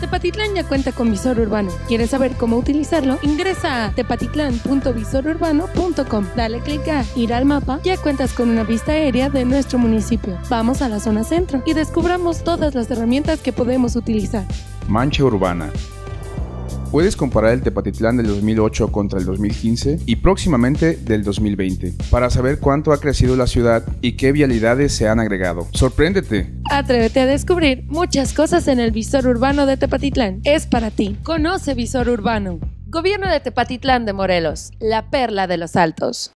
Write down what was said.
Tepatitlán ya cuenta con visor urbano. ¿Quieres saber cómo utilizarlo? Ingresa a tepatitlán.visorurbano.com. Dale clic a ir al mapa. Ya cuentas con una vista aérea de nuestro municipio. Vamos a la zona centro y descubramos todas las herramientas que podemos utilizar. Mancha urbana. Puedes comparar el Tepatitlán del 2008 contra el 2015 y próximamente del 2020 para saber cuánto ha crecido la ciudad y qué vialidades se han agregado. ¡Sorpréndete! Atrévete a descubrir muchas cosas en el visor urbano de Tepatitlán. Es para ti. Conoce Visor Urbano. Gobierno de Tepatitlán de Morelos, la perla de los altos.